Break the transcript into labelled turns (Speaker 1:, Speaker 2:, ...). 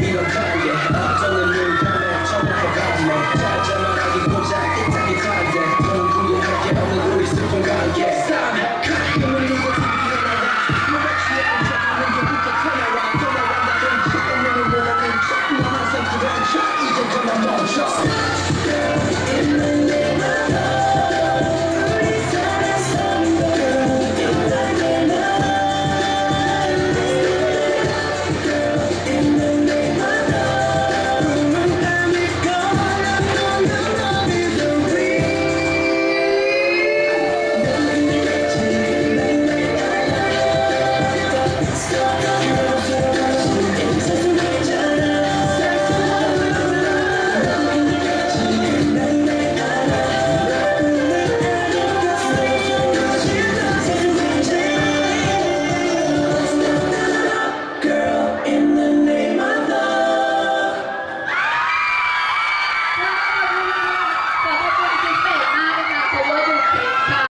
Speaker 1: 이렇게. 어쩌면 눈